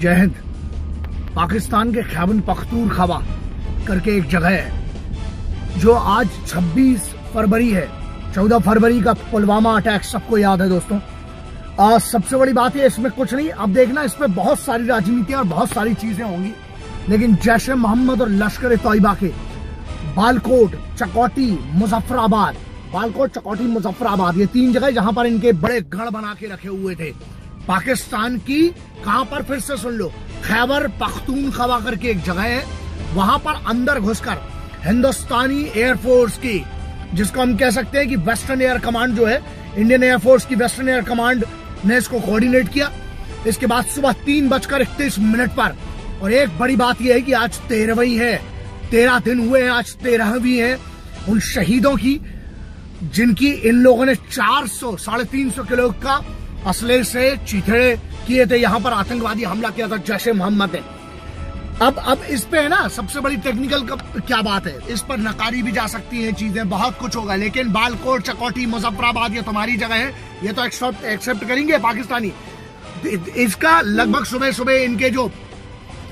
जय हिंद पाकिस्तान के खैबन पख्तूर खवा करके एक जगह है, जो आज 26 फरवरी है। 14 फरवरी का पुलवामा अटैक सबको याद है दोस्तों। आज सबसे बड़ी बात है इसमें कुछ नहीं, अब देखना इसमें बहुत सारी राजनीति और बहुत सारी चीज़ें होंगी। लेकिन जैश मोहम्मद और लश्कर तोयबा के बालकोट चकौटी मुजफ्फराबाद, बालकोट चकौटी मुजफ्फराबाद, ये तीन जगह जहाँ पर इनके बड़े गढ़ बना के रखे हुए थे। पाकिस्तान की, कहाँ पर फिर से सुन लो, खैबर पख्तूनख्वा करके एक जगह है, वहाँ पर अंदर घुसकर हिंदुस्तानी एयरफोर्स की, जिसको हम कह सकते हैं कि वेस्टर्न एयर कमांड जो है इंडियन एयरफोर्स की वेस्टर्न एयर कमांड ने इसको कोऑर्डिनेट किया। इसके बाद सुबह तीन बजकर इकतीस मिनट पर, और एक बड़ी बात यह है कि आज तेरहवीं है, तेरह दिन हुए हैं, आज तेरहवीं है, उन शहीदों की, जिनकी इन लोगों ने चार सौ, साढ़े तीन सौ किलो का असले से चीथड़े किए थे, यहाँ पर आतंकवादी हमला किया था जैश मोहम्मद ने। अब अब इस पे है ना, सबसे बड़ी टेक्निकल क्या बात है? इस पर नकारी भी जा सकती है चीज़ें, बहुत कुछ होगा, लेकिन बालकोट, चकोटी, मुजफ्फराबाद, ये तुम्हारी जगह है, ये तो एक्सेप्ट करेंगे पाकिस्तानी। इसका लगभग सुबह सुबह इनके जो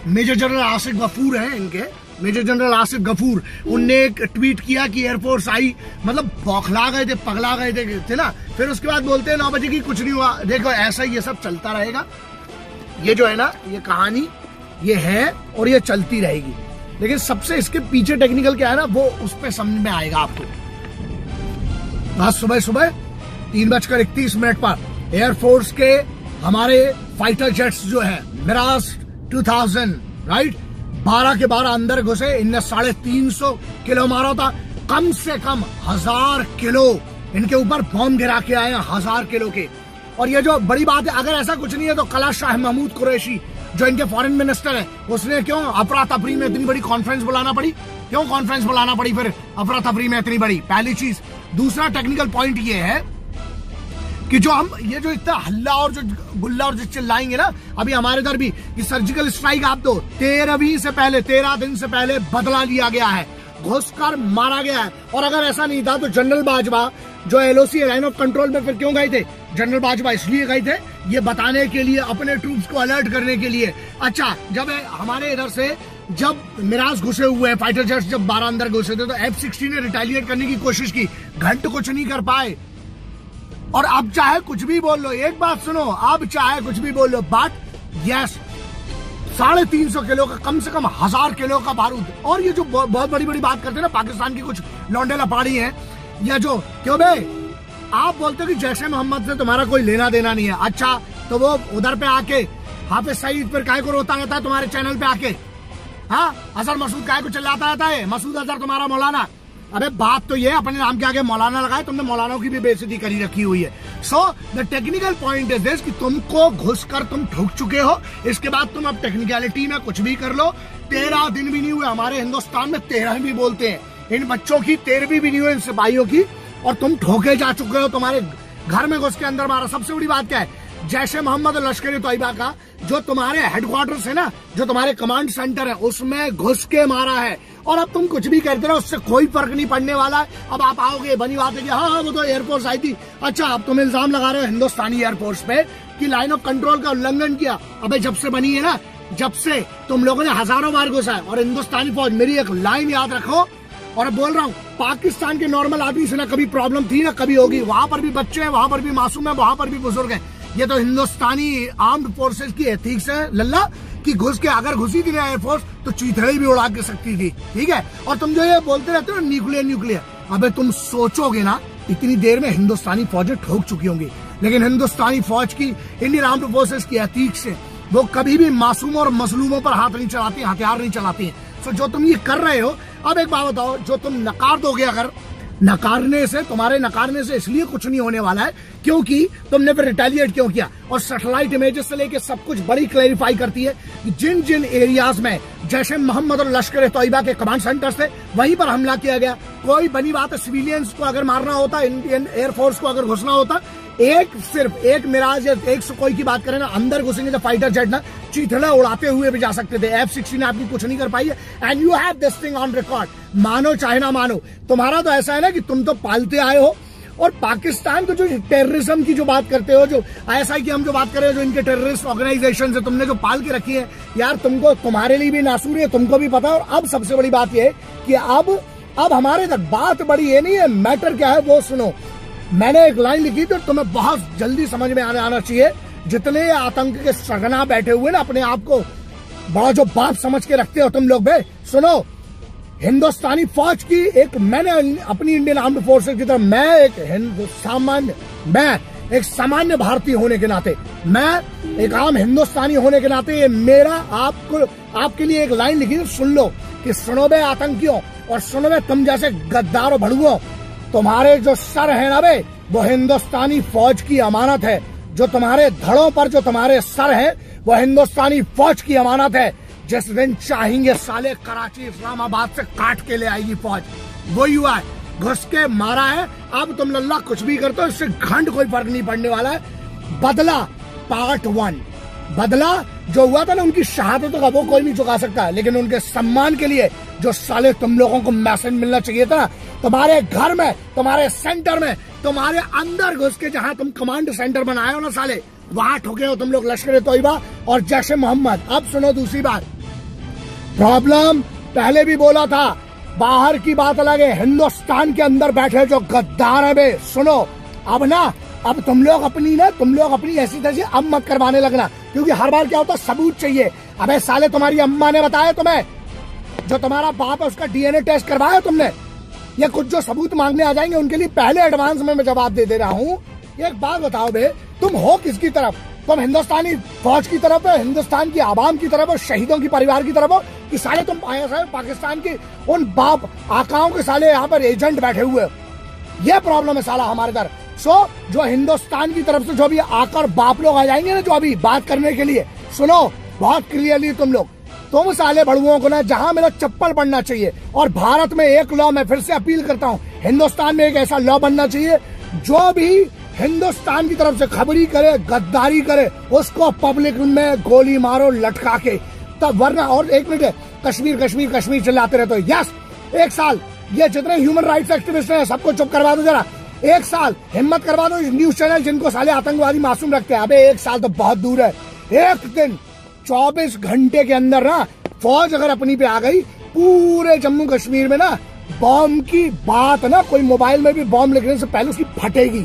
मेजर जनरल आसिफ गफूर हैं इनके मेजर जनरल आसिफ गफूर उनने एक ट्वीट किया कि एयरफोर्स आई। मतलब बौखला गए थे पगला गए थे, थे ना? फिर उसके बाद बोलते हैं नौ बजे की कुछ नहीं हुआ। देखो ऐसा ये सब चलता रहेगा। ये जो है ना ये कहानी ये है और ये चलती रहेगी। लेकिन सबसे इसके पीछे टेक्निकल क्या है ना वो उस पर समझ में आएगा आपको। आज सुबह सुबह तीन बजकर इकतीस मिनट पर एयरफोर्स के हमारे फाइटर जेट्स जो है मिराज 2000 राइट बारह के बारह अंदर घुसे, इनने साढ़े तीन सौ किलो मारा था। कम से कम हज़ार किलो इनके ऊपर बॉम्ब गिरा के आए हज़ार किलो के। और ये जो बड़ी बात है, अगर ऐसा कुछ नहीं है तो कला शाह महमूद कुरैशी, जो इनके फॉरेन मिनिस्टर है, उसने क्यों अफरा तफरी में इतनी बड़ी कॉन्फ्रेंस बुलाना पड़ी? क्यों कॉन्फ्रेंस बुलाना पड़ी फिर? अफरा तफरी में इतनी बड़ी। पहली चीज़। दूसरा टेक्निकल पॉइंट ये है कि जो हम, ये जो इतना हल्ला और जो गुल्ला और जो चिल्लाएँगे ना, अभी हमारे इधर भी, कि सर्जिकल स्ट्राइक आप दो, तेरहवीं से पहले, तेरह दिन से पहले बदला लिया गया है। घुसकर मारा गया है। और अगर ऐसा नहीं था तो जनरल बाजवा, जो L LOC line of control में फिर क्यों गए थे? जनरल बाजवा इसलिए गए थे, ये बताने के लिए, अपने ट्रूप्स को अलर्ट करने के लिए। अच्छा जब हमारे इधर से, जब मिराज घुसे हुए फाइटर जेट्स जब बारह अंदर घुसे थे तो एफ़ सिक्सटी ने रिटेलिएट करने की कोशिश की। घंट कुछ नहीं कर पाए। और अब चाहे कुछ भी बोल लो, एक बात सुनो अब चाहे कुछ भी बोल लो बट यस साढ़े तीन सौ किलो का, कम से कम हज़ार किलो का बारूद। और ये जो बहुत बड़ी बड़ी बात करते हैं ना, पाकिस्तान की कुछ लौंडेला पहाड़ी है, या जो, क्यों भाई आप बोलते हो कि जैसे मोहम्मद से तुम्हारा कोई लेना देना नहीं है। अच्छा तो वो उधर पे आके, हाफिज सईद पर काय को रोता रहता है तुम्हारे चैनल पे आके? हाँ अजहर मसूद काय को चिल्लाता रहता है? मसूद अजहर तुम्हारा मौलाना। अरे बात तो ये अपने नाम के आगे मौलाना लगाए, तुमने मौलाना की भी बेइज्जती करी रखी हुई है। So the technical point is this कि तुमको घुस कर तुम ठुक चुके हो, इसके बाद तुम अब टेक्निकलिटी में कुछ भी कर लो। तेरह दिन भी नहीं हुए, हमारे हिंदुस्तान में तेरह भी बोलते हैं। इन बच्चों की तेरहवीं भी नहीं हुई, इन सिपाहियों की। और तुम ठोके जा चुके हो तुम्हारे घर में घुस के अंदर मारा। सबसे बड़ी बात क्या है? जैसे मोहम्मद लश्कर तोयबा का, जो तुम्हारे हेडक्वार्टर है ना, जो तुम्हारे कमांड सेंटर है, उसमें घुस के मारा है। और अब तुम कुछ भी करते रहो, उससे कोई फ़र्क नहीं पड़ने वाला है। अब आप आओगे, बनी बात है कि हाँ हाँ वो तो एयरफोर्स आई थी। अच्छा अब तुम इल्ज़ाम लगा रहे हो हिंदुस्तानी एयरफोर्स पे कि लाइन ऑफ़ कंट्रोल का उल्लंघन किया। अबे, जब से बनी है ना, जब से तुम लोगों ने हज़ारों बार घुसा है, और हिंदुस्तानी फौज, मेरी एक लाइन याद रखो। और बोल रहा हूँ, पाकिस्तान के नॉर्मल आदमी से ना कभी प्रॉब्लम थी, ना कभी होगी। वहाँ पर भी बच्चे हैं, वहाँ पर भी मासूम है, वहाँ पर भी बुज़ुर्ग है। ये तो हिंदुस्तानी आर्म्ड फोर्सेस की एथिक्स है, लल्ला, कि घुस के अगर घुसी थी ना एयरफोर्स तो चीथड़े भी उड़ा के सकती थी, ठीक है? और तुम जो ये बोलते रहते हो न्यूक्लियर न्यूक्लियर अबे तुम सोचोगे ना, इतनी देर में हिंदुस्तानी फौजें ठोक चुकी होंगी, लेकिन हिंदुस्तानी फौज की इंडियन आर्म्ड फोर्सेस की एथिक से, वो कभी भी मासूम और मसलूमों पर हाथ नहीं चलाती, हथियार नहीं चलाती है। सो जो तुम ये कर रहे हो, अब एक बात बताओ, जो तुम नकार दोगे अगर नकारने से, तुम्हारे नकारने से इसलिए कुछ नहीं होने वाला है, क्योंकि तुमने फिर रिटेलिएट क्यों किया? और सैटेलाइट इमेजेस से लेके सब कुछ बड़ी क्लैरिफाई करती है कि जिन जिन एरियाज़ में, जैसे मोहम्मद और लश्कर तोयबा के कमांड सेंटर थे, वहीं पर हमला किया गया। कोई बनी बात है सिविलियंस को अगर मारना होता इंडियन एयरफोर्स को अगर घुसना होता एक सिर्फ़ एक मिराज या एक सुकोई की बात करें ना, अंदर घुसेंगे तो फाइटर जेट ना चीथड़ा उड़ाते हुए भी जा सकते थे। एफ़ सिक्सटीन आपकी कुछ नहीं कर पाई है। And you have this thing on record मानो चाहे ना मानो, तुम्हारा तो ऐसा है ना कि तुम तो पालते आए हो। और पाकिस्तान को जो टेररिज्म की जो बात करते हो, जो ऐसा की हम जो बात कर रहे हैं, जो इनके टेररिस्ट ऑर्गेनाइजेशन है तुमने जो पाल के रखी है, यार तुमको तुम्हारे लिए भी नासूर है, तुमको भी पता है। और अब सबसे बड़ी बात यह कि अब अब हमारे तक बात बड़ी ये नहीं है मैटर क्या है वो सुनो। मैंने एक लाइन लिखी थी तुम्हें बहुत जल्दी समझ में आने आना चाहिए। जितने आतंक के सगना बैठे हुए ना, अपने आप को बड़ा जो बाप समझ के रखते हो तुम लोग भाई सुनो, हिंदुस्तानी फौज की एक मैंने अपनी इंडियन आर्म्ड फोर्सेस की तरफ़ मैं एक सामान्य मैं एक सामान्य भारतीय होने के नाते, मैं एक आम हिंदुस्तानी होने के नाते, ये मेरा आपको आपके लिए एक लाइन लिखी सुन लो, कि सुनो बे आतंकियों और सुनो बे तुम जैसे गद्दारों भड़ुओं तुम्हारे जो सर है ना बे वो हिंदुस्तानी फौज की अमानत है। जो तुम्हारे धड़ों पर जो तुम्हारे सर है, वो हिंदुस्तानी फौज की अमानत है। जिस दिन चाहेंगे साले कराची इस्लामाबाद से काट के ले आएगी फौज। वो है। घुस के मारा है। अब तुम लल्ला कुछ भी करते हो, इससे घंट कोई फ़र्क नहीं पड़ने वाला है। बदला पार्ट वन बदला, जो हुआ था ना, उनकी शहादतों का वो कोई नहीं चुका सकता। लेकिन उनके सम्मान के लिए जो साले तुम लोगों को मैसेज मिलना चाहिए था तुम्हारे घर में, तुम्हारे सेंटर में, तुम्हारे अंदर घुस के जहाँ तुम कमांड सेंटर बनाए हो ना साले, वहाँ ठोके हो तुम लोग लश्कर तोयबा और जैसे मोहम्मद। अब सुनो दूसरी बात। प्रॉब्लम पहले भी बोला था, बाहर की बात अलग है, हिंदुस्तान के अंदर बैठे जो गद्दार है बे, सुनो। अब ना, अब तुम लोग अपनी ना, तुम लोग अपनी ऐसी तरह अब मत करवाने लगना, क्योंकि हर बार क्या होता सबूत चाहिए। अबे साले, तुम्हारी अम्मा ने बताया तुम्हें, जो तुम्हारा बाप है, उसका डीएनए टेस्ट करवाया तुमने। या कुछ जो सबूत मांगने आ जाएँगे, उनके लिए पहले एडवांस में मैं जवाब दे दे रहा हूँ। एक बात बताओ बे, तुम हो किसकी तरफ़? तुम हिंदुस्तानी फौज की तरफ़ है, हिंदुस्तान की आवाम की तरफ़ हो, शहीदों की परिवार की तरफ़ हो? कि साले तुम पाकिस्तान के उन बाप आकाओं के साले यहाँ पर एजेंट बैठे हुए ये प्रॉब्लम है साला हमारे घर। सो जो हिंदुस्तान की तरफ़ से जो भी आकर बाप लोग आ जाएँगे ना, जो अभी बात करने के लिए, सुनो, बहुत क्लियरली तुम लोग। तुम साले बड़ुओं को ना, जहाँ मेरा चप्पल बनना चाहिए, और भारत में एक लॉ मैं फिर से अपील करता हूँ, हिंदुस्तान में एक ऐसा लॉ बनना चाहिए, जो भी हिंदुस्तान की तरफ़ से खबरी करे, गद्दारी करे, उसको पब्लिक में गोली मारो लटका के तब वरना, और एक मिनट, कश्मीर कश्मीर कश्मीर चिल्लाते रहते हो। यस, एक साल, ये जितने ह्यूमन राइट्स एक्टिविस्ट हैं, सबको चुप करवा दो जरा। एक साल, हिम्मत करवा दो, न्यूज़ चैनल जिनको साले आतंकवादी मासूम रखते हैं। अबे, एक साल तो बहुत दूर है। एक दिन चौबीस घंटे के अंदर ना फौज अगर अपनी पे आ गई, पूरे जम्मू कश्मीर में ना बॉम्ब की बात ना, कोई मोबाइल में भी बॉम्ब लिखने से पहले उसकी फटेगी।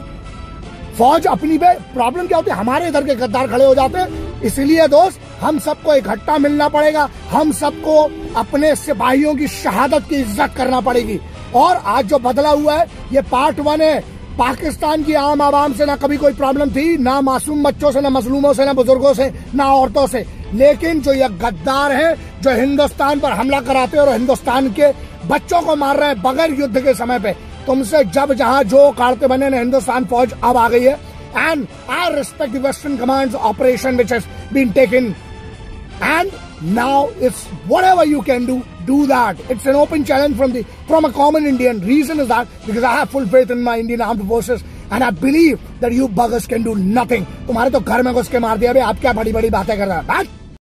फौज अपनी पे, प्रॉब्लम क्या होती है? हमारे इधर के गद्दार खड़े हो जाते हैं। इसलिए दोस्त, हम सबको इकट्ठा मिलना पड़ेगा। हम सबको अपने सिपाहियों की शहादत की इज़्ज़त करना पड़ेगी। और आज जो बदला हुआ है, ये पार्ट वन है। पाकिस्तान की आम आवाम से ना कभी कोई प्रॉब्लम थी, ना मासूम बच्चों से, ना मजलूमों से, ना बुज़ुर्गों से, ना औरतों से। लेकिन जो ये गद्दार हैं, जो हिंदुस्तान पर हमला कराते हैं और हिंदुस्तान के बच्चों को मार रहे हैं बगैर युद्ध के समय पे, तुमसे जब जहाँ जो काटते बने ना हिंदुस्तान फौज अब आ गई है। And I respect western command operation which has been taken and now it's whatever you can do do that it's an open challenge from the from a common Indian reason is that because I have full faith in my Indian arm forces and I believe that you bugs can do nothing तुम्हारे तो घर में घुस के मार दिया भाई आप क्या बड़ी बड़ी बातें कर रहे हैं?